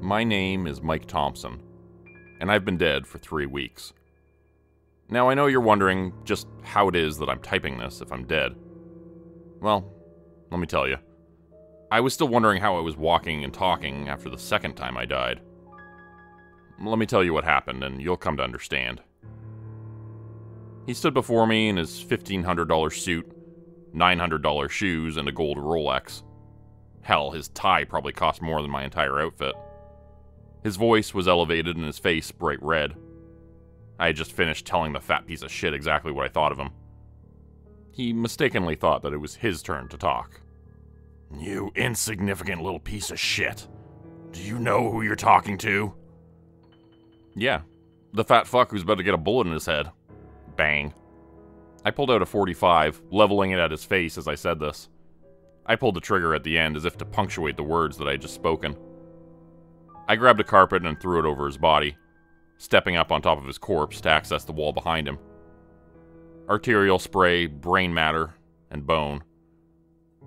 My name is Mike Thompson, and I've been dead for three weeks. Now, I know you're wondering just how it is that I'm typing this if I'm dead. Well, let me tell you. I was still wondering how I was walking and talking after the second time I died. Let me tell you what happened, and you'll come to understand. He stood before me in his $1,500 suit, $900 shoes, and a gold Rolex. Hell, his tie probably cost more than my entire outfit. His voice was elevated and his face bright red. I had just finished telling the fat piece of shit exactly what I thought of him. He mistakenly thought that it was his turn to talk. You insignificant little piece of shit. Do you know who you're talking to? Yeah, the fat fuck who's about to get a bullet in his head. Bang. I pulled out a 45, leveling it at his face as I said this. I pulled the trigger at the end as if to punctuate the words that I had just spoken. I grabbed a carpet and threw it over his body, stepping up on top of his corpse to access the wall behind him. Arterial spray, brain matter, and bone.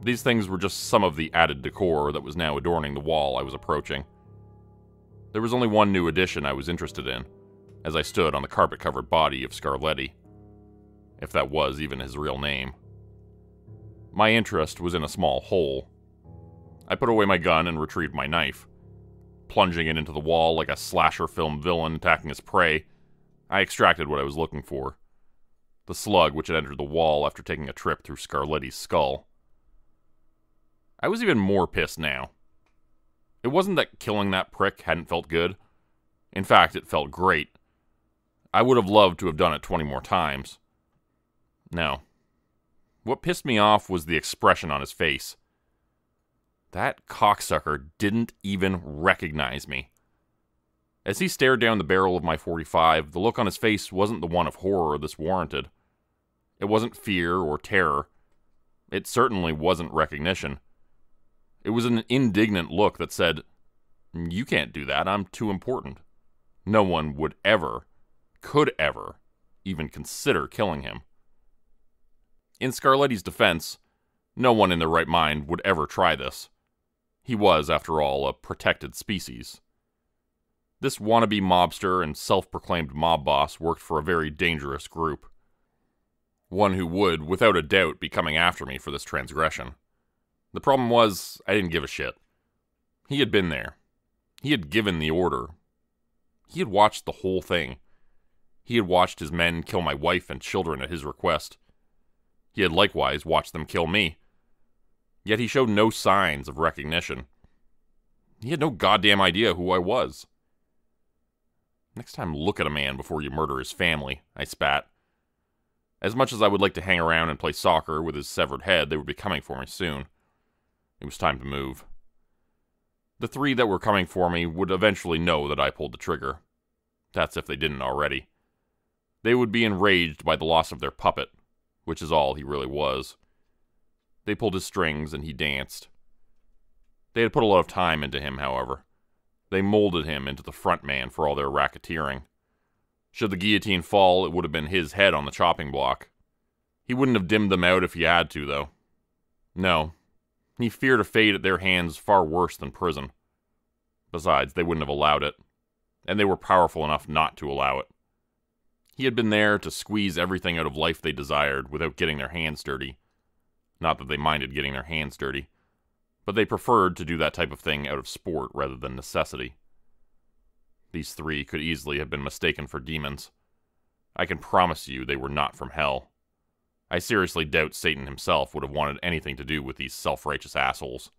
These things were just some of the added decor that was now adorning the wall I was approaching. There was only one new addition I was interested in, as I stood on the carpet covered body of Scarletti. If that was even his real name. My interest was in a small hole. I put away my gun and retrieved my knife. Plunging it into the wall like a slasher film villain attacking his prey, I extracted what I was looking for the slug which had entered the wall after taking a trip through Scarletti's skull. I was even more pissed now. It wasn't that killing that prick hadn't felt good. In fact, it felt great. I would have loved to have done it 20 more times. No. What pissed me off was the expression on his face. That cocksucker didn't even recognize me. As he stared down the barrel of my 45, the look on his face wasn't the one of horror this warranted. It wasn't fear or terror. It certainly wasn't recognition. It was an indignant look that said, You can't do that. I'm too important. No one would ever, could ever, even consider killing him. In Scarletti's defense, no one in their right mind would ever try this. He was, after all, a protected species. This wannabe mobster and self proclaimed mob boss worked for a very dangerous group. One who would, without a doubt, be coming after me for this transgression. The problem was, I didn't give a shit. He had been there. He had given the order. He had watched the whole thing. He had watched his men kill my wife and children at his request. He had likewise watched them kill me. Yet he showed no signs of recognition. He had no goddamn idea who I was. Next time, look at a man before you murder his family, I spat. As much as I would like to hang around and play soccer with his severed head, they would be coming for me soon. It was time to move. The three that were coming for me would eventually know that I pulled the trigger. That's if they didn't already. They would be enraged by the loss of their puppet, which is all he really was. They pulled his strings and he danced. They had put a lot of time into him, however. They molded him into the front man for all their racketeering. Should the guillotine fall, it would have been his head on the chopping block. He wouldn't have dimmed them out if he had to, though. No, he feared a fate at their hands far worse than prison. Besides, they wouldn't have allowed it, and they were powerful enough not to allow it. He had been there to squeeze everything out of life they desired without getting their hands dirty. Not that they minded getting their hands dirty, but they preferred to do that type of thing out of sport rather than necessity. These three could easily have been mistaken for demons. I can promise you they were not from hell. I seriously doubt Satan himself would have wanted anything to do with these self righteous assholes.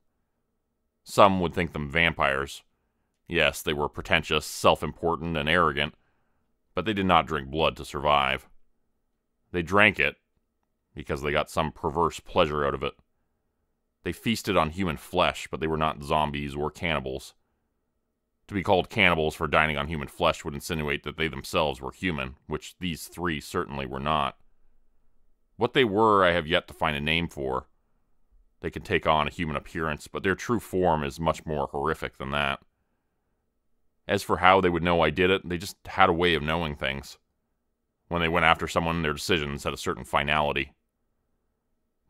Some would think them vampires. Yes, they were pretentious, self important, and arrogant, but they did not drink blood to survive. They drank it because they got some perverse pleasure out of it. They feasted on human flesh, but they were not zombies or cannibals. To be called cannibals for dining on human flesh would insinuate that they themselves were human, which these three certainly were not. What they were, I have yet to find a name for. They can take on a human appearance, but their true form is much more horrific than that. As for how they would know I did it, they just had a way of knowing things. When they went after someone, their decisions had a certain finality.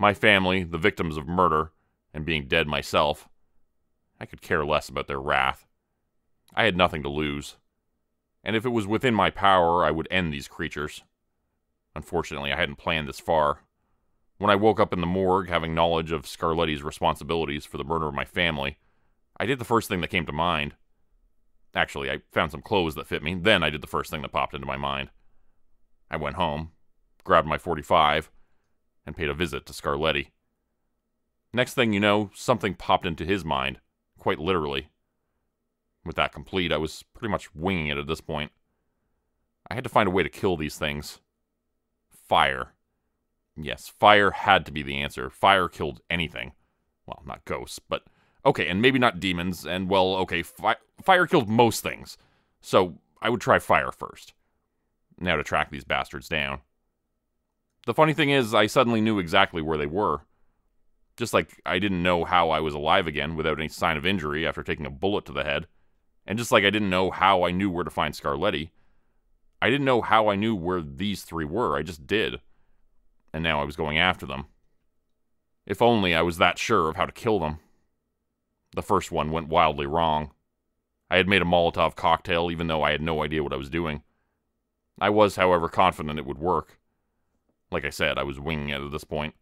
My family, the victims of murder, and being dead myself, I could care less about their wrath. I had nothing to lose. And if it was within my power, I would end these creatures. Unfortunately, I hadn't planned this far. When I woke up in the morgue, having knowledge of Scarletti's responsibilities for the murder of my family, I did the first thing that came to mind. Actually, I found some clothes that fit me, then I did the first thing that popped into my mind. I went home, grabbed my 45, and paid a visit to Scarletti. Next thing you know, something popped into his mind, quite literally. With that complete, I was pretty much winging it at this point. I had to find a way to kill these things. Fire. Yes, fire had to be the answer. Fire killed anything. Well, not ghosts, but okay, and maybe not demons, and well, okay, fi- fire killed most things. So I would try fire first. Now to track these bastards down. The funny thing is, I suddenly knew exactly where they were. Just like I didn't know how I was alive again without any sign of injury after taking a bullet to the head. And just like I didn't know how I knew where to find Scarletti, I didn't know how I knew where these three were. I just did. And now I was going after them. If only I was that sure of how to kill them. The first one went wildly wrong. I had made a Molotov cocktail even though I had no idea what I was doing. I was, however, confident it would work. Like I said, I was winging it at this point.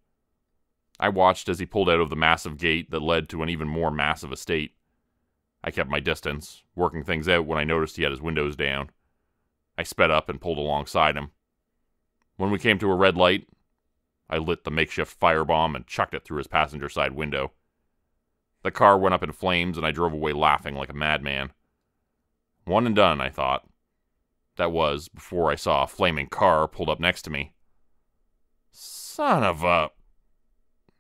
I watched as he pulled out of the massive gate that led to an even more massive estate. I kept my distance, working things out when I noticed he had his windows down. I sped up and pulled alongside him. When we came to a red light, I lit the makeshift firebomb and chucked it through his passenger side window. The car went up in flames and I drove away laughing like a madman. One and done, I thought. That was before I saw a flaming car pulled up next to me. Son of a.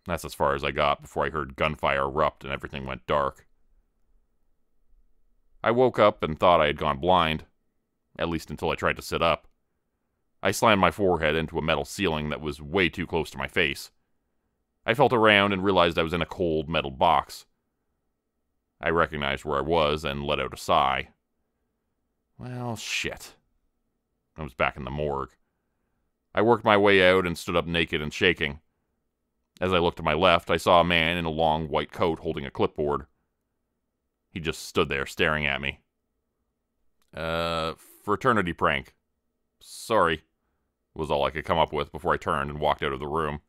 That's as far as I got before I heard gunfire erupt and everything went dark. I woke up and thought I had gone blind, at least until I tried to sit up. I slammed my forehead into a metal ceiling that was way too close to my face. I felt around and realized I was in a cold metal box. I recognized where I was and let out a sigh. Well, shit. I was back in the morgue. I worked my way out and stood up naked and shaking. As I looked to my left, I saw a man in a long white coat holding a clipboard. He just stood there staring at me. Uh, fraternity prank. Sorry, was all I could come up with before I turned and walked out of the room.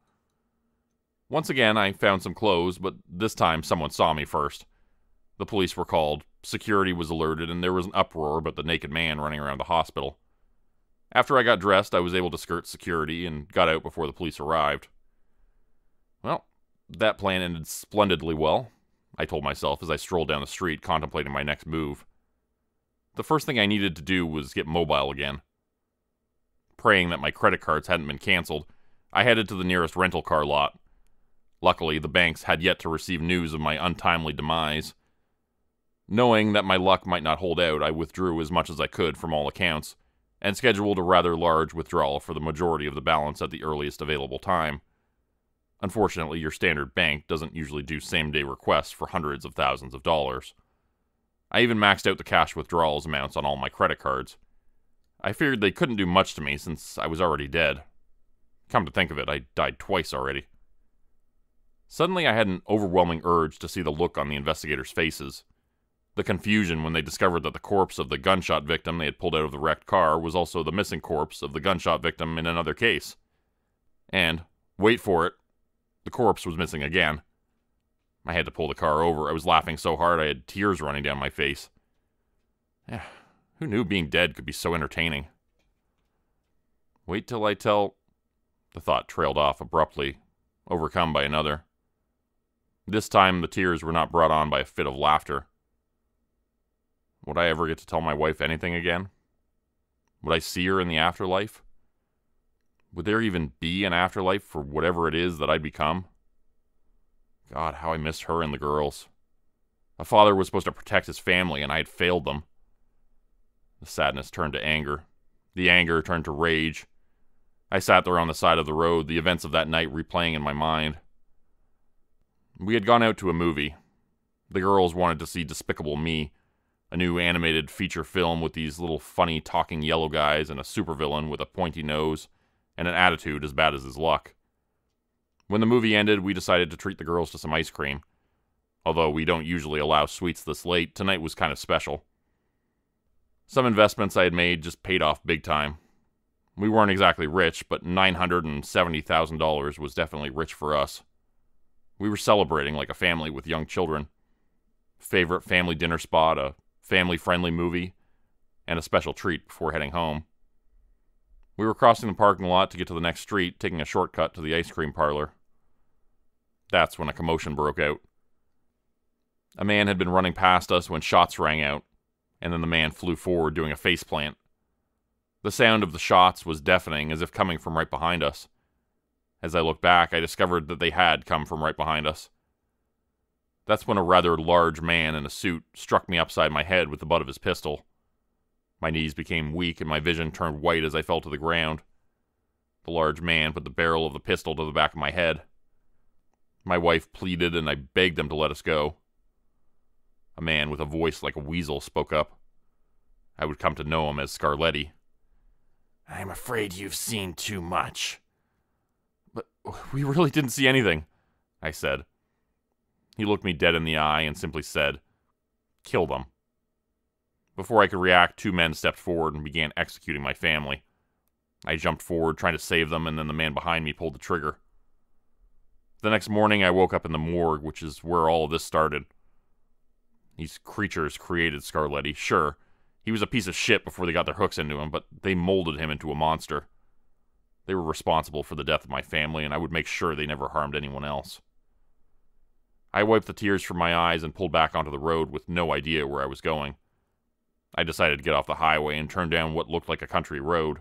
Once again, I found some clothes, but this time someone saw me first. The police were called, security was alerted, and there was an uproar about the naked man running around the hospital. After I got dressed, I was able to skirt security and got out before the police arrived. Well, that plan ended splendidly well, I told myself as I strolled down the street contemplating my next move. The first thing I needed to do was get mobile again. Praying that my credit cards hadn't been canceled, I headed to the nearest rental car lot. Luckily, the banks had yet to receive news of my untimely demise. Knowing that my luck might not hold out, I withdrew as much as I could from all accounts and scheduled a rather large withdrawal for the majority of the balance at the earliest available time. Unfortunately, your standard bank doesn't usually do same day requests for hundreds of thousands of dollars. I even maxed out the cash withdrawals amounts on all my credit cards. I figured they couldn't do much to me since I was already dead. Come to think of it, I died twice already. Suddenly, I had an overwhelming urge to see the look on the investigators' faces the confusion when they discovered that the corpse of the gunshot victim they had pulled out of the wrecked car was also the missing corpse of the gunshot victim in another case. And, wait for it, the corpse was missing again. I had to pull the car over. I was laughing so hard I had tears running down my face. Yeah, who knew being dead could be so entertaining? Wait till I tell. The thought trailed off abruptly, overcome by another. This time the tears were not brought on by a fit of laughter. Would I ever get to tell my wife anything again? Would I see her in the afterlife? Would there even be an afterlife for whatever it is that I'd become? God, how I missed her and the girls. A father was supposed to protect his family, and I had failed them. The sadness turned to anger. The anger turned to rage. I sat there on the side of the road, the events of that night replaying in my mind. We had gone out to a movie. The girls wanted to see Despicable Me, a new animated feature film with these little funny talking yellow guys and a supervillain with a pointy nose and an attitude as bad as his luck. When the movie ended, we decided to treat the girls to some ice cream. Although we don't usually allow sweets this late, tonight was kind of special. Some investments I had made just paid off big time. We weren't exactly rich, but $970,000 was definitely rich for us. We were celebrating like a family with young children. Favorite family dinner spot, a family friendly movie, and a special treat before heading home. We were crossing the parking lot to get to the next street, taking a shortcut to the ice cream parlor. That's when a commotion broke out. A man had been running past us when shots rang out, and then the man flew forward doing a faceplant. The sound of the shots was deafening, as if coming from right behind us. As I looked back, I discovered that they had come from right behind us. That's when a rather large man in a suit struck me upside my head with the butt of his pistol. My knees became weak and my vision turned white as I fell to the ground. The large man put the barrel of the pistol to the back of my head. My wife pleaded and I begged them to let us go. A man with a voice like a weasel spoke up. I would come to know him as Scarletti. I'm afraid you've seen too much. But we really didn't see anything, I said. He looked me dead in the eye and simply said, Kill them. Before I could react, two men stepped forward and began executing my family. I jumped forward, trying to save them, and then the man behind me pulled the trigger. The next morning, I woke up in the morgue, which is where all of this started. These creatures created Scarletti, sure. He was a piece of shit before they got their hooks into him, but they molded him into a monster. They were responsible for the death of my family, and I would make sure they never harmed anyone else. I wiped the tears from my eyes and pulled back onto the road with no idea where I was going. I decided to get off the highway and turn down what looked like a country road.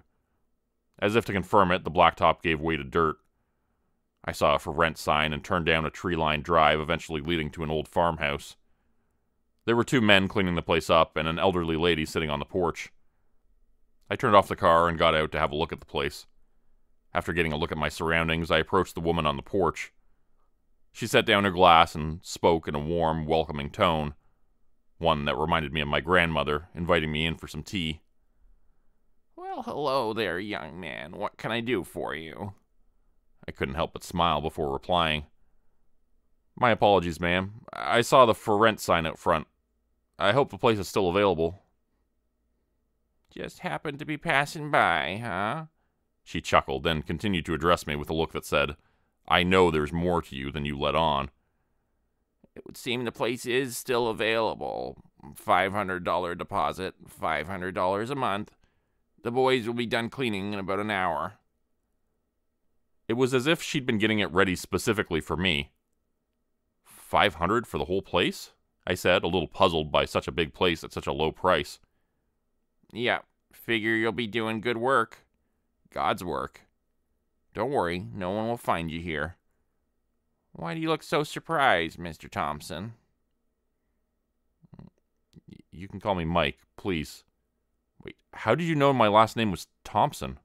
As if to confirm it, the blacktop gave way to dirt. I saw a for rent sign and turned down a tree lined drive, eventually leading to an old farmhouse. There were two men cleaning the place up and an elderly lady sitting on the porch. I turned off the car and got out to have a look at the place. After getting a look at my surroundings, I approached the woman on the porch. She set down her glass and spoke in a warm, welcoming tone, one that reminded me of my grandmother, inviting me in for some tea. Well, hello there, young man. What can I do for you? I couldn't help but smile before replying. My apologies, ma'am. I saw the for rent sign out front. I hope the place is still available. Just happened to be passing by, huh? She chuckled, then continued to address me with a look that said, I know there's more to you than you let on. It would seem the place is still available. $500 deposit, $500 a month. The boys will be done cleaning in about an hour. It was as if she'd been getting it ready specifically for me. 500 for the whole place? I said, a little puzzled by such a big place at such a low price. Yeah, figure you'll be doing good work. God's work. Don't worry, no one will find you here. Why do you look so surprised, Mr. Thompson? You can call me Mike, please. Wait, how did you know my last name was Thompson?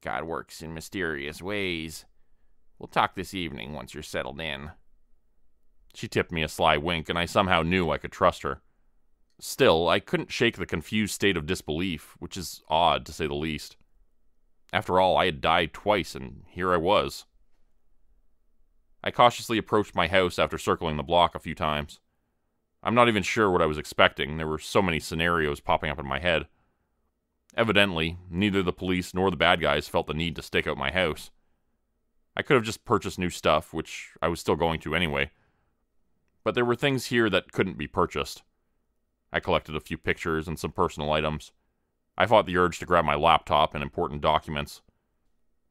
God works in mysterious ways. We'll talk this evening once you're settled in. She tipped me a sly wink, and I somehow knew I could trust her. Still, I couldn't shake the confused state of disbelief, which is odd to say the least. After all, I had died twice, and here I was. I cautiously approached my house after circling the block a few times. I'm not even sure what I was expecting, there were so many scenarios popping up in my head. Evidently, neither the police nor the bad guys felt the need to stake out my house. I could have just purchased new stuff, which I was still going to anyway. But there were things here that couldn't be purchased. I collected a few pictures and some personal items. I fought the urge to grab my laptop and important documents.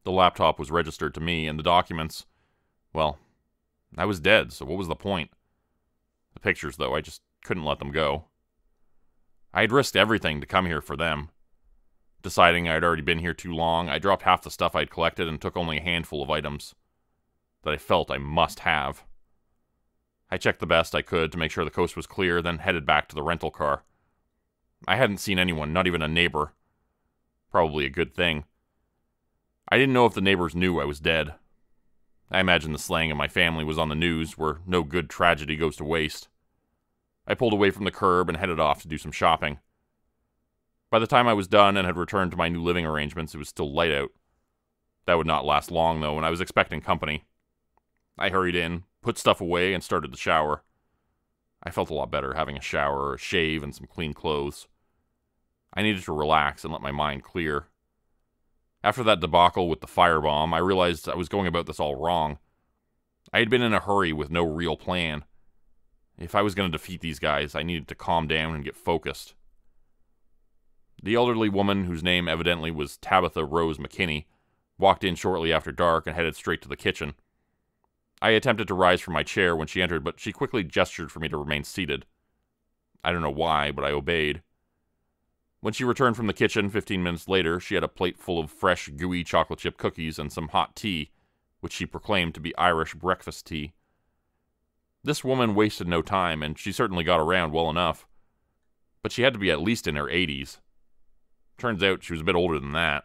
The laptop was registered to me, and the documents, well, I was dead, so what was the point? The pictures, though, I just couldn't let them go. I had risked everything to come here for them. Deciding I had already been here too long, I dropped half the stuff I'd collected and took only a handful of items that I felt I must have. I checked the best I could to make sure the coast was clear, then headed back to the rental car. I hadn't seen anyone, not even a neighbor. Probably a good thing. I didn't know if the neighbors knew I was dead. I imagine the slaying of my family was on the news, where no good tragedy goes to waste. I pulled away from the curb and headed off to do some shopping. By the time I was done and had returned to my new living arrangements, it was still light out. That would not last long, though, and I was expecting company. I hurried in, put stuff away, and started the shower. I felt a lot better having a shower, a shave, and some clean clothes. I needed to relax and let my mind clear. After that debacle with the firebomb, I realized I was going about this all wrong. I had been in a hurry with no real plan. If I was going to defeat these guys, I needed to calm down and get focused. The elderly woman, whose name evidently was Tabitha Rose McKinney, walked in shortly after dark and headed straight to the kitchen. I attempted to rise from my chair when she entered, but she quickly gestured for me to remain seated. I don't know why, but I obeyed. When she returned from the kitchen 15 minutes later, she had a plate full of fresh, gooey chocolate chip cookies and some hot tea, which she proclaimed to be Irish breakfast tea. This woman wasted no time, and she certainly got around well enough. But she had to be at least in her 80s. Turns out she was a bit older than that.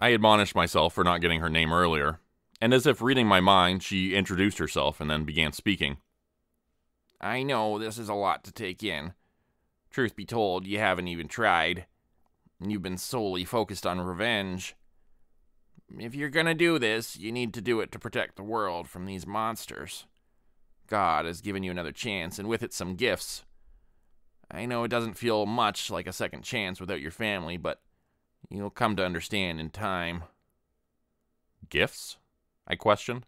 I admonished myself for not getting her name earlier, and as if reading my mind, she introduced herself and then began speaking. I know this is a lot to take in. Truth be told, you haven't even tried. You've been solely focused on revenge. If you're gonna do this, you need to do it to protect the world from these monsters. God has given you another chance, and with it some gifts. I know it doesn't feel much like a second chance without your family, but you'll come to understand in time. Gifts? I questioned.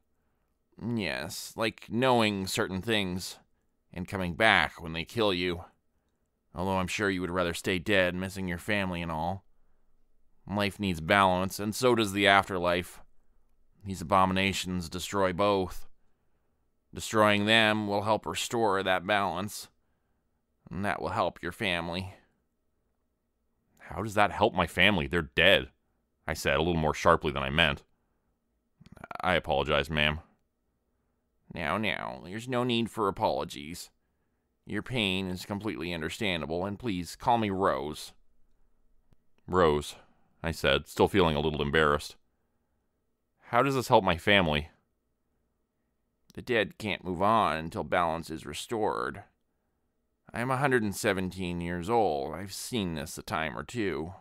Yes, like knowing certain things and coming back when they kill you. Although I'm sure you would rather stay dead, missing your family and all. Life needs balance, and so does the afterlife. These abominations destroy both. Destroying them will help restore that balance, and that will help your family. How does that help my family? They're dead, I said, a little more sharply than I meant. I apologize, ma'am. Now, now, there's no need for apologies. Your pain is completely understandable, and please call me Rose. Rose, I said, still feeling a little embarrassed. How does this help my family? The dead can't move on until balance is restored. I am 117 years old. I've seen this a time or two.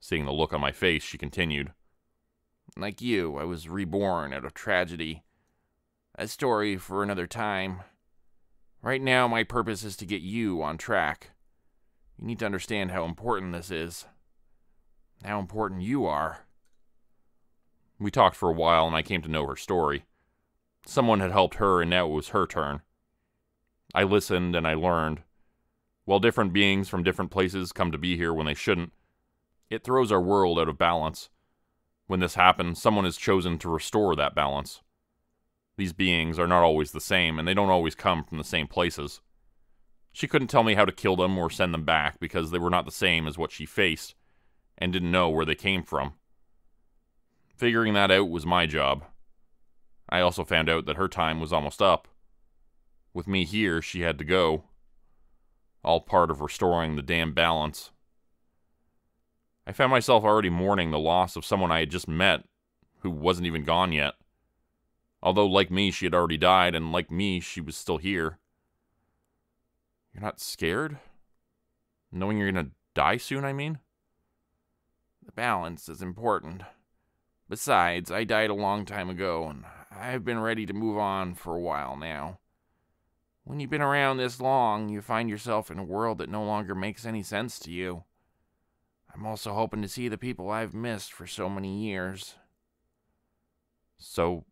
Seeing the look on my face, she continued. Like you, I was reborn out of tragedy. A story for another time. Right now, my purpose is to get you on track. You need to understand how important this is. How important you are. We talked for a while, and I came to know her story. Someone had helped her, and now it was her turn. I listened and I learned. While different beings from different places come to be here when they shouldn't, it throws our world out of balance. When this happens, someone is chosen to restore that balance. These beings are not always the same, and they don't always come from the same places. She couldn't tell me how to kill them or send them back because they were not the same as what she faced, and didn't know where they came from. Figuring that out was my job. I also found out that her time was almost up. With me here, she had to go. All part of restoring the damn balance. I found myself already mourning the loss of someone I had just met, who wasn't even gone yet. Although, like me, she had already died, and like me, she was still here. You're not scared? Knowing you're gonna die soon, I mean? The balance is important. Besides, I died a long time ago, and I've been ready to move on for a while now. When you've been around this long, you find yourself in a world that no longer makes any sense to you. I'm also hoping to see the people I've missed for so many years. So,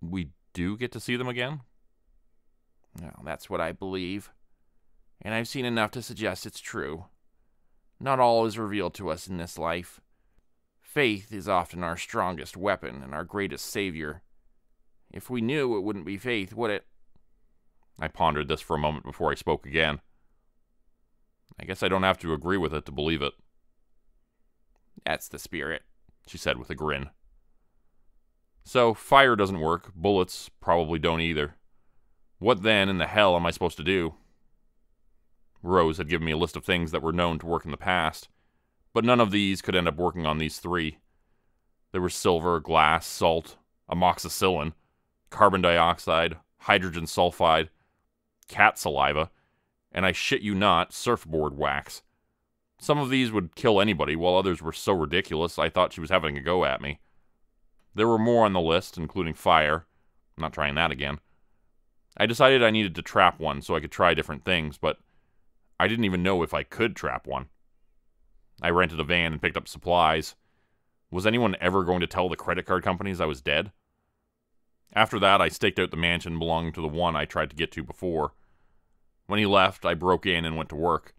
we do get to see them again? Well, that's what I believe. And I've seen enough to suggest it's true. Not all is revealed to us in this life. Faith is often our strongest weapon and our greatest savior. If we knew, it wouldn't be faith, would it? I pondered this for a moment before I spoke again. I guess I don't have to agree with it to believe it. That's the spirit, she said with a grin. So, fire doesn't work, bullets probably don't either. What then in the hell am I supposed to do? Rose had given me a list of things that were known to work in the past, but none of these could end up working on these three. There were silver, glass, salt, amoxicillin, carbon dioxide, hydrogen sulfide, cat saliva, and I shit you not, surfboard wax. Some of these would kill anybody, while others were so ridiculous I thought she was having a go at me. There were more on the list, including fire. I'm not trying that again. I decided I needed to trap one so I could try different things, but I didn't even know if I could trap one. I rented a van and picked up supplies. Was anyone ever going to tell the credit card companies I was dead? After that, I staked out the mansion belonging to the one I tried to get to before. When he left, I broke in and went to work.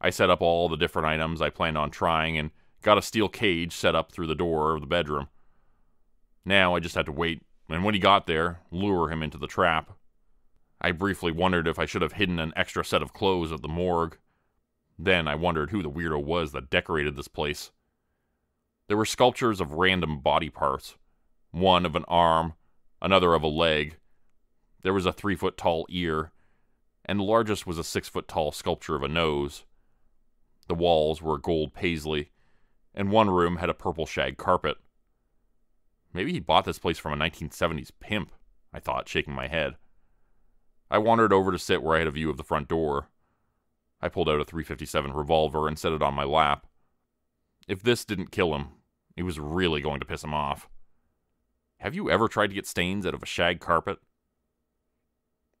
I set up all the different items I planned on trying and got a steel cage set up through the door of the bedroom. Now I just had to wait, and when he got there, lure him into the trap. I briefly wondered if I should have hidden an extra set of clothes at the morgue. Then I wondered who the weirdo was that decorated this place. There were sculptures of random body parts one of an arm, another of a leg. There was a three foot tall ear, and the largest was a six foot tall sculpture of a nose. The walls were gold paisley, and one room had a purple shag carpet. Maybe he bought this place from a 1970s pimp, I thought, shaking my head. I wandered over to sit where I had a view of the front door. I pulled out a 357 revolver and set it on my lap. If this didn't kill him, it was really going to piss him off. Have you ever tried to get stains out of a shag carpet?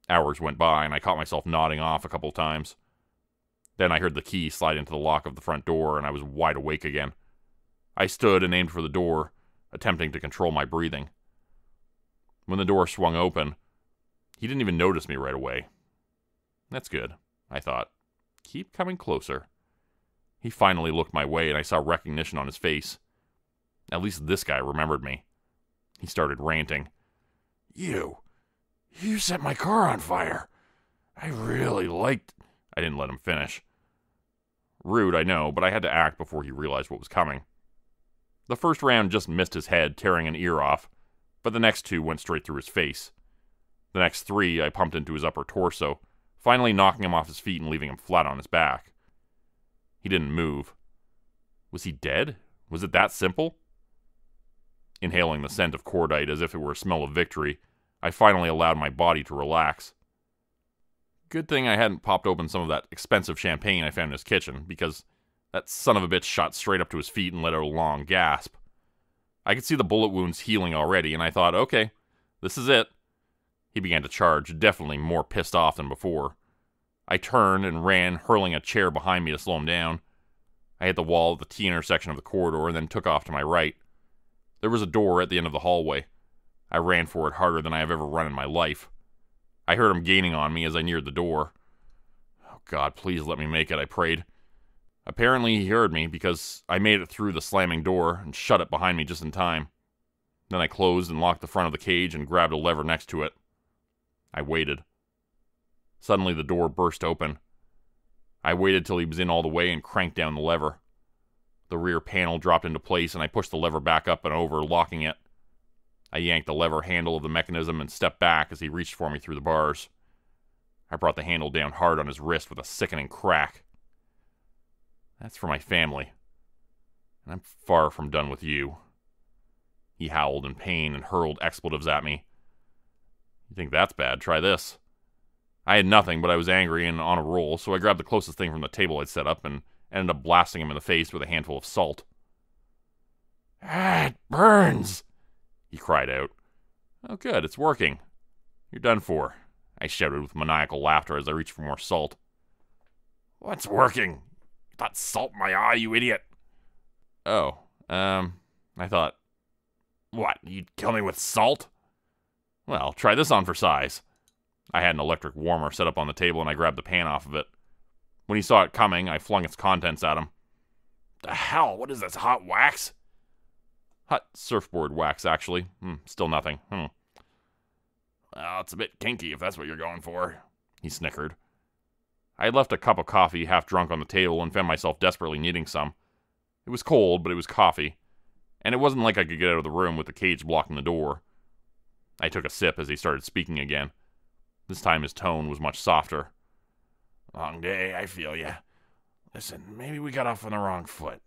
Hours went by, and I caught myself nodding off a couple times. Then I heard the key slide into the lock of the front door, and I was wide awake again. I stood and aimed for the door, attempting to control my breathing. When the door swung open, he didn't even notice me right away. That's good, I thought. Keep coming closer. He finally looked my way, and I saw recognition on his face. At least this guy remembered me. He started ranting. You. You set my car on fire. I really liked. I didn't let him finish. Rude, I know, but I had to act before he realized what was coming. The first round just missed his head, tearing an ear off, but the next two went straight through his face. The next three I pumped into his upper torso, finally knocking him off his feet and leaving him flat on his back. He didn't move. Was he dead? Was it that simple? Inhaling the scent of cordite as if it were a smell of victory, I finally allowed my body to relax. Good thing I hadn't popped open some of that expensive champagne I found in his kitchen, because that son of a bitch shot straight up to his feet and let out a long gasp. I could see the bullet wounds healing already, and I thought, okay, this is it. He began to charge, definitely more pissed off than before. I turned and ran, hurling a chair behind me to slow him down. I hit the wall at the T intersection of the corridor and then took off to my right. There was a door at the end of the hallway. I ran for it harder than I have ever run in my life. I heard him gaining on me as I neared the door. Oh, God, please let me make it, I prayed. Apparently, he heard me because I made it through the slamming door and shut it behind me just in time. Then I closed and locked the front of the cage and grabbed a lever next to it. I waited. Suddenly, the door burst open. I waited till he was in all the way and cranked down the lever. The rear panel dropped into place, and I pushed the lever back up and over, locking it. I yanked the lever handle of the mechanism and stepped back as he reached for me through the bars. I brought the handle down hard on his wrist with a sickening crack. That's for my family. And I'm far from done with you. He howled in pain and hurled expletives at me. You think that's bad? Try this. I had nothing, but I was angry and on a roll, so I grabbed the closest thing from the table I'd set up and ended up blasting him in the face with a handful of salt. Ah, it burns, he cried out. Oh, good, it's working. You're done for, I shouted with maniacal laughter as I reached for more salt. What's working? You thought salt in my eye, you idiot. Oh, um, I thought. What, you'd kill me with salt? Well, try this on for size. I had an electric warmer set up on the table and I grabbed the pan off of it. When he saw it coming, I flung its contents at him. The hell? What is this, hot wax? Hot surfboard wax, actually. Hmm, still nothing. Hmm. Well, it's a bit kinky if that's what you're going for. He snickered. I had left a cup of coffee half drunk on the table and found myself desperately needing some. It was cold, but it was coffee, and it wasn't like I could get out of the room with the cage blocking the door. I took a sip as he started speaking again. This time his tone was much softer. Long day, I feel ya. Listen, maybe we got off on the wrong foot.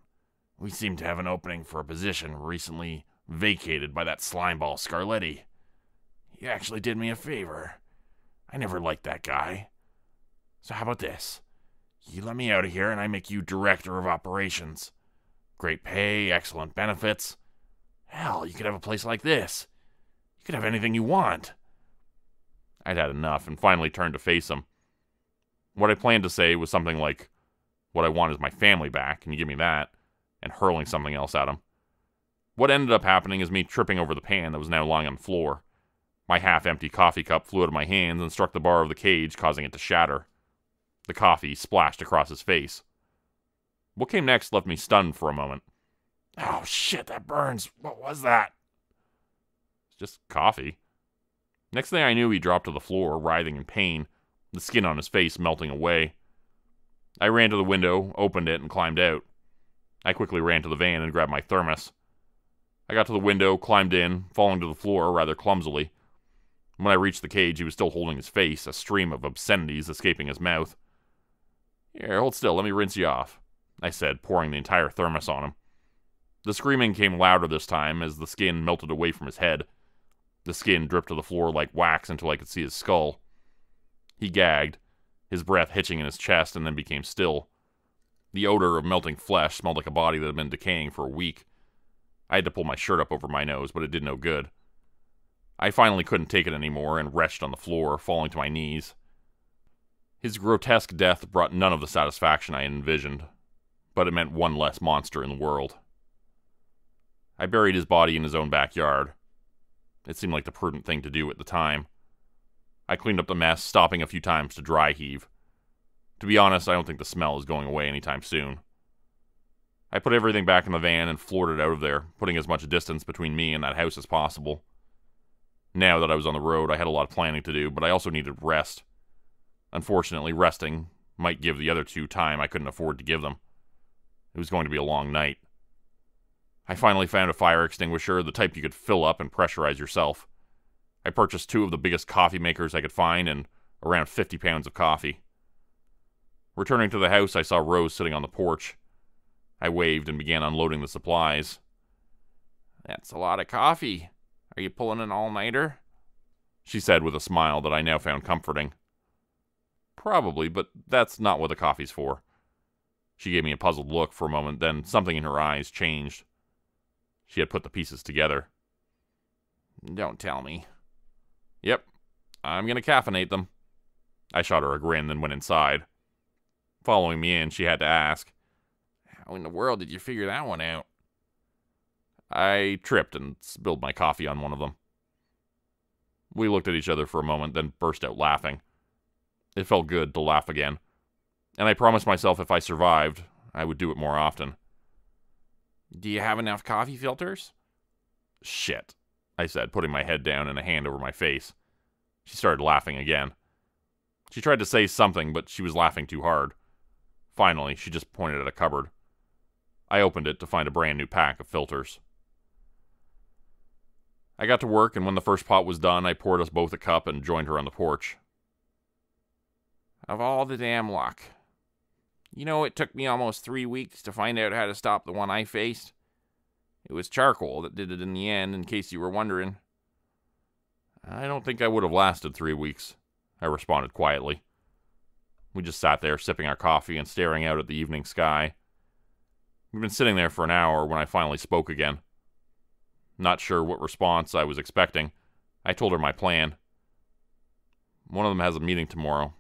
We seem to have an opening for a position recently vacated by that slimeball Scarletti. He actually did me a favor. I never liked that guy. So how about this? You let me out of here and I make you director of operations. Great pay, excellent benefits. Hell, you could have a place like this. You could have anything you want. I'd had enough and finally turned to face him. What I planned to say was something like, What I want is my family back, can you give me that? And hurling something else at him. What ended up happening is me tripping over the pan that was now lying on the floor. My half empty coffee cup flew out of my hands and struck the bar of the cage, causing it to shatter. The coffee splashed across his face. What came next left me stunned for a moment. Oh shit, that burns. What was that? It's just coffee. Next thing I knew, he dropped to the floor, writhing in pain, the skin on his face melting away. I ran to the window, opened it, and climbed out. I quickly ran to the van and grabbed my thermos. I got to the window, climbed in, falling to the floor rather clumsily. When I reached the cage, he was still holding his face, a stream of obscenities escaping his mouth. Here, hold still, let me rinse you off, I said, pouring the entire thermos on him. The screaming came louder this time as the skin melted away from his head. The skin dripped to the floor like wax until I could see his skull. He gagged, his breath hitching in his chest, and then became still. The odor of melting flesh smelled like a body that had been decaying for a week. I had to pull my shirt up over my nose, but it did no good. I finally couldn't take it anymore and retched on the floor, falling to my knees. His grotesque death brought none of the satisfaction I had envisioned, but it meant one less monster in the world. I buried his body in his own backyard. It seemed like the prudent thing to do at the time. I cleaned up the mess, stopping a few times to dry heave. To be honest, I don't think the smell is going away anytime soon. I put everything back in the van and floored it out of there, putting as much distance between me and that house as possible. Now that I was on the road, I had a lot of planning to do, but I also needed rest. Unfortunately, resting might give the other two time I couldn't afford to give them. It was going to be a long night. I finally found a fire extinguisher, the type you could fill up and pressurize yourself. I purchased two of the biggest coffee makers I could find and around 50 pounds of coffee. Returning to the house, I saw Rose sitting on the porch. I waved and began unloading the supplies. That's a lot of coffee. Are you pulling an all nighter? She said with a smile that I now found comforting. Probably, but that's not what the coffee's for. She gave me a puzzled look for a moment, then something in her eyes changed. She had put the pieces together. Don't tell me. Yep, I'm going to caffeinate them. I shot her a grin, then went inside. Following me in, she had to ask, How in the world did you figure that one out? I tripped and spilled my coffee on one of them. We looked at each other for a moment, then burst out laughing. It felt good to laugh again, and I promised myself if I survived, I would do it more often. Do you have enough coffee filters? Shit, I said, putting my head down and a hand over my face. She started laughing again. She tried to say something, but she was laughing too hard. Finally, she just pointed at a cupboard. I opened it to find a brand new pack of filters. I got to work, and when the first pot was done, I poured us both a cup and joined her on the porch. Of all the damn luck. You know, it took me almost three weeks to find out how to stop the one I faced. It was charcoal that did it in the end, in case you were wondering. I don't think I would have lasted three weeks, I responded quietly. We just sat there sipping our coffee and staring out at the evening sky. We'd been sitting there for an hour when I finally spoke again. Not sure what response I was expecting, I told her my plan. One of them has a meeting tomorrow.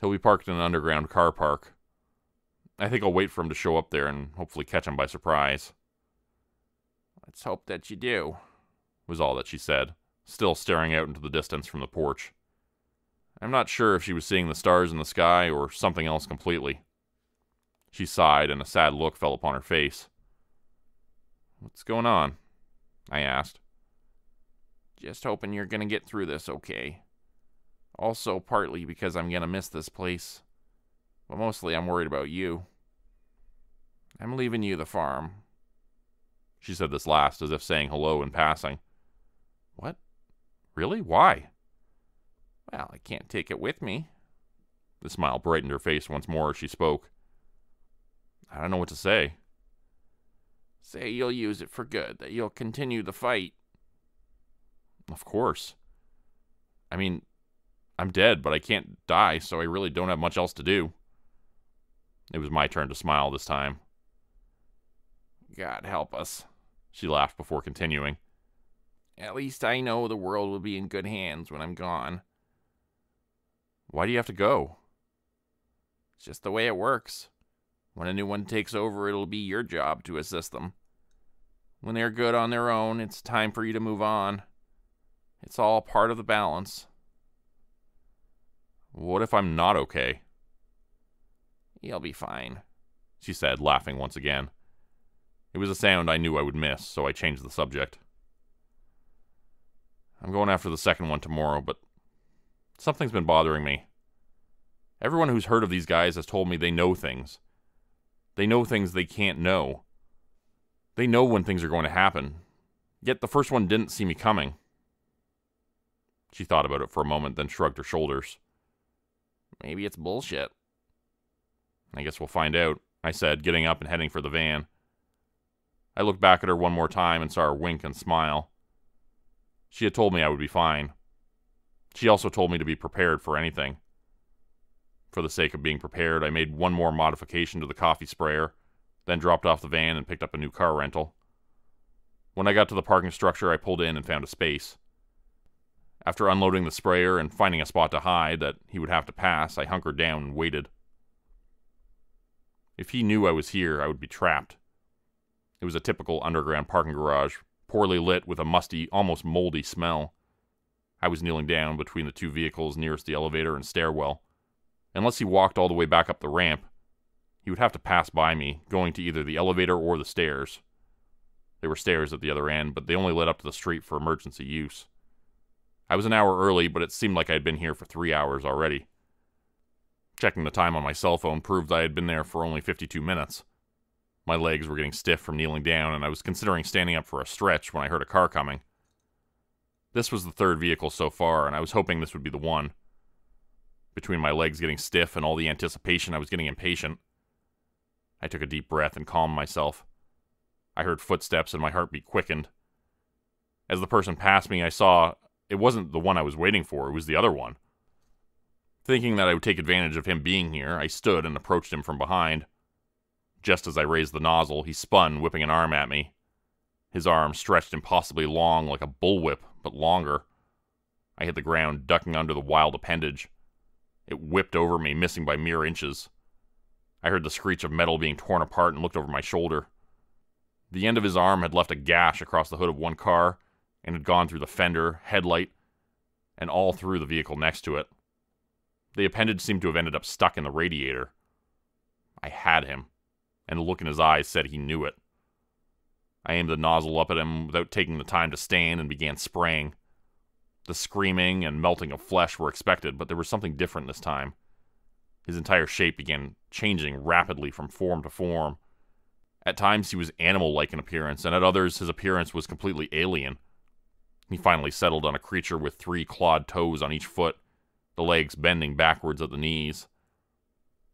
He'll be parked in an underground car park. I think I'll wait for him to show up there and hopefully catch him by surprise. Let's hope that you do, was all that she said, still staring out into the distance from the porch. I'm not sure if she was seeing the stars in the sky or something else completely. She sighed, and a sad look fell upon her face. What's going on? I asked. Just hoping you're going to get through this okay. Also, partly because I'm going to miss this place. But mostly I'm worried about you. I'm leaving you the farm. She said this last as if saying hello in passing. What? Really? Why? Well, I can't take it with me. The smile brightened her face once more as she spoke. I don't know what to say. Say you'll use it for good, that you'll continue the fight. Of course. I mean, I'm dead, but I can't die, so I really don't have much else to do. It was my turn to smile this time. God help us, she laughed before continuing. At least I know the world will be in good hands when I'm gone. Why do you have to go? It's just the way it works. When a new one takes over, it'll be your job to assist them. When they're good on their own, it's time for you to move on. It's all part of the balance. What if I'm not okay? You'll be fine, she said, laughing once again. It was a sound I knew I would miss, so I changed the subject. I'm going after the second one tomorrow, but something's been bothering me. Everyone who's heard of these guys has told me they know things. They know things they can't know. They know when things are going to happen. Yet the first one didn't see me coming. She thought about it for a moment, then shrugged her shoulders. Maybe it's bullshit. I guess we'll find out, I said, getting up and heading for the van. I looked back at her one more time and saw her wink and smile. She had told me I would be fine. She also told me to be prepared for anything. For the sake of being prepared, I made one more modification to the coffee sprayer, then dropped off the van and picked up a new car rental. When I got to the parking structure, I pulled in and found a space. After unloading the sprayer and finding a spot to hide that he would have to pass, I hunkered down and waited. If he knew I was here, I would be trapped. It was a typical underground parking garage, poorly lit with a musty, almost moldy smell. I was kneeling down between the two vehicles nearest the elevator and stairwell. Unless he walked all the way back up the ramp, he would have to pass by me, going to either the elevator or the stairs. There were stairs at the other end, but they only led up to the street for emergency use. I was an hour early, but it seemed like I had been here for three hours already. Checking the time on my cell phone proved I had been there for only 52 minutes. My legs were getting stiff from kneeling down, and I was considering standing up for a stretch when I heard a car coming. This was the third vehicle so far, and I was hoping this would be the one. Between my legs getting stiff and all the anticipation, I was getting impatient. I took a deep breath and calmed myself. I heard footsteps and my heartbeat quickened. As the person passed me, I saw it wasn't the one I was waiting for, it was the other one. Thinking that I would take advantage of him being here, I stood and approached him from behind. Just as I raised the nozzle, he spun, whipping an arm at me. His arm stretched impossibly long like a bullwhip, but longer. I hit the ground, ducking under the wild appendage. It whipped over me, missing by mere inches. I heard the screech of metal being torn apart and looked over my shoulder. The end of his arm had left a gash across the hood of one car and had gone through the fender, headlight, and all through the vehicle next to it. The appendage seemed to have ended up stuck in the radiator. I had him, and the look in his eyes said he knew it. I aimed the nozzle up at him without taking the time to stand and began spraying. The screaming and melting of flesh were expected, but there was something different this time. His entire shape began changing rapidly from form to form. At times he was animal like in appearance, and at others his appearance was completely alien. He finally settled on a creature with three clawed toes on each foot, the legs bending backwards at the knees.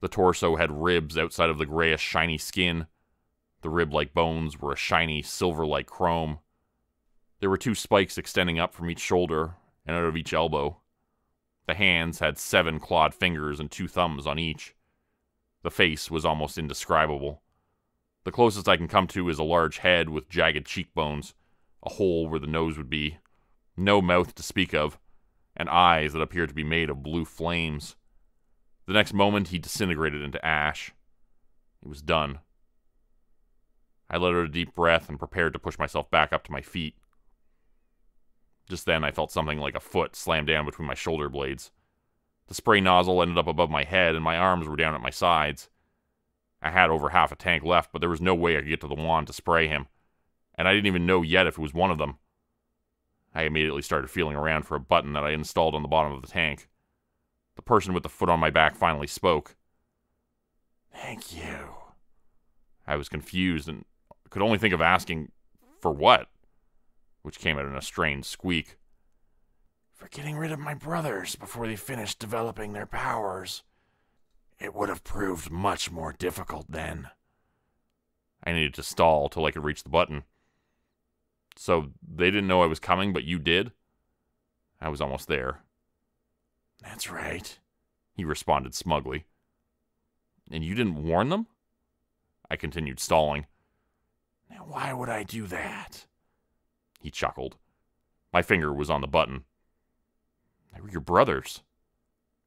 The torso had ribs outside of the grayish shiny skin. The rib like bones were a shiny silver like chrome. There were two spikes extending up from each shoulder and out of each elbow. The hands had seven clawed fingers and two thumbs on each. The face was almost indescribable. The closest I can come to is a large head with jagged cheekbones, a hole where the nose would be, no mouth to speak of, and eyes that appeared to be made of blue flames. The next moment, he disintegrated into ash. It was done. I let out a deep breath and prepared to push myself back up to my feet. Just then, I felt something like a foot slam down between my shoulder blades. The spray nozzle ended up above my head, and my arms were down at my sides. I had over half a tank left, but there was no way I could get to the wand to spray him, and I didn't even know yet if it was one of them. I immediately started feeling around for a button that I installed on the bottom of the tank. The person with the foot on my back finally spoke. Thank you. I was confused and could only think of asking, for what? Which came out in a strained squeak. For getting rid of my brothers before they finished developing their powers. It would have proved much more difficult then. I needed to stall till I could reach the button. So they didn't know I was coming, but you did? I was almost there. That's right, he responded smugly. And you didn't warn them? I continued stalling. Now, why would I do that? He chuckled. My finger was on the button. They were your brothers.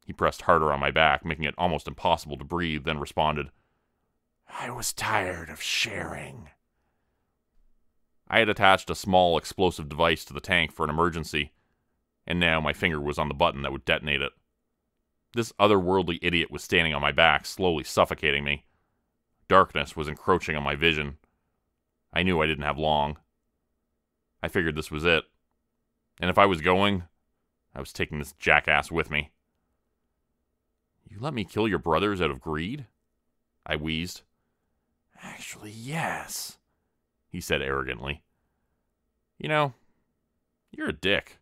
He pressed harder on my back, making it almost impossible to breathe, then responded, I was tired of sharing. I had attached a small explosive device to the tank for an emergency, and now my finger was on the button that would detonate it. This otherworldly idiot was standing on my back, slowly suffocating me. Darkness was encroaching on my vision. I knew I didn't have long. I figured this was it. And if I was going, I was taking this jackass with me. You let me kill your brothers out of greed? I wheezed. Actually, yes, he said arrogantly. You know, you're a dick.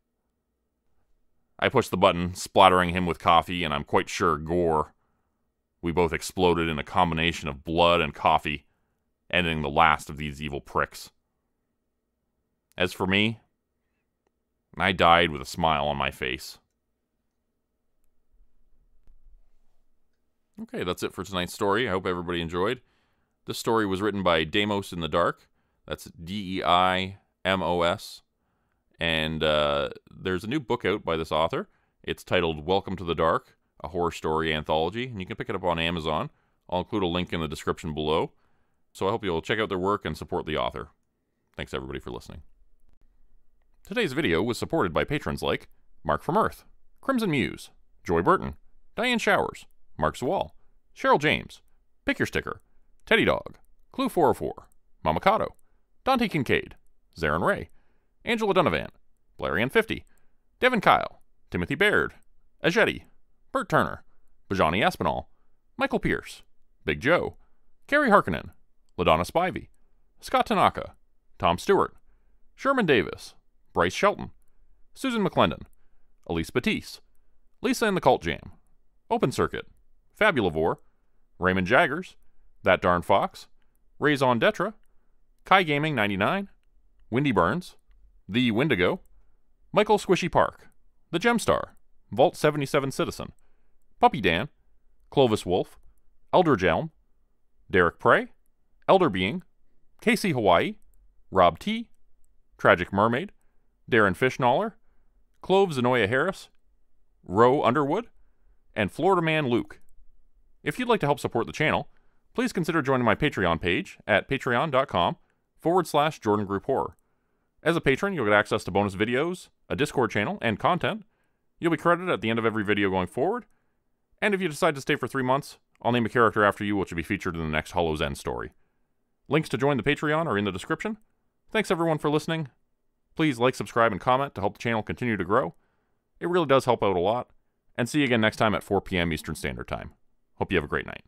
I pushed the button, splattering him with coffee, and I'm quite sure gore. We both exploded in a combination of blood and coffee, ending the last of these evil pricks. As for me, I died with a smile on my face. Okay, that's it for tonight's story. I hope everybody enjoyed. This story was written by Deimos in the Dark. That's D E I M O S. And uh, there's a new book out by this author. It's titled Welcome to the Dark, a horror story anthology, and you can pick it up on Amazon. I'll include a link in the description below. So I hope you'll check out their work and support the author. Thanks everybody for listening. Today's video was supported by patrons like Mark from Earth, Crimson Muse, Joy Burton, Diane Showers, Mark Zawal, Cheryl James, Pick Your Sticker, Teddy Dog, Clue 404, Mamakato, Dante Kincaid, Zarin Ray, Angela Donovan, Blarian 50, Devin Kyle, Timothy Baird, Ajetti, Bert Turner, Bajani Aspinall, Michael Pierce, Big Joe, Carrie Harkonnen, LaDonna Spivey, Scott Tanaka, Tom Stewart, Sherman Davis, Bryce Shelton, Susan McClendon, Elise Batiste, Lisa and the Cult Jam, Open Circuit, Fabulavore, Raymond Jaggers, That Darn Fox, Raison Detra, Kai Gaming 99, Windy Burns, The Windigo, Michael Squishy Park, The Gemstar, Vault 77 Citizen, Puppy Dan, Clovis Wolf, Eldridge Elm, Derek Prey, Elder Being, Casey Hawaii, Rob T, Tragic Mermaid, Darren Fishnaller, Clove Zenoya Harris, Roe Underwood, and Florida Man Luke. If you'd like to help support the channel, please consider joining my Patreon page at patreon.com forward slash Jordan Grupe Horror. As a patron, you'll get access to bonus videos, a Discord channel, and content. You'll be credited at the end of every video going forward. And if you decide to stay for three months, I'll name a character after you which will be featured in the next Hollow's End story. Links to join the Patreon are in the description. Thanks everyone for listening. Please like, subscribe, and comment to help the channel continue to grow. It really does help out a lot. And see you again next time at 4 p.m. Eastern Standard Time. Hope you have a great night.